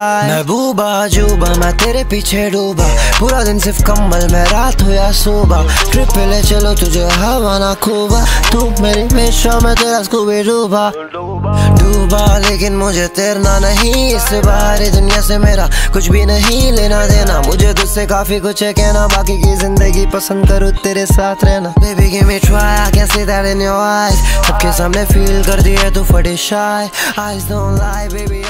महबूबा जूबा मैं तेरे पीछे डूबा। पूरा दिन सिर्फ़ कम्बल में, रात हो या सुबह। ट्रिप ले चलो, तुझे हवा ना खूबा। तू मेरी हमेशा, में तेरा तो स्कूबी डूबा। डूबा, लेकिन मुझे तैरना नहीं। इस बार दुनिया से मेरा कुछ भी नहीं लेना देना। मुझे तुझसे काफ़ी कुछ है कहना। बाकी की ज़िंदगी पसंद करूँ, तेरे साथ रहना। बेबी की मिठवाया कैसे I that in your eyes सबके सामने फील कर दिए तू फटे shy eyes don't lie baby